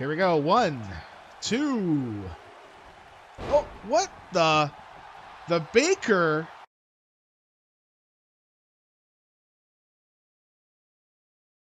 Here we go. One, two. Oh, what the? The Baker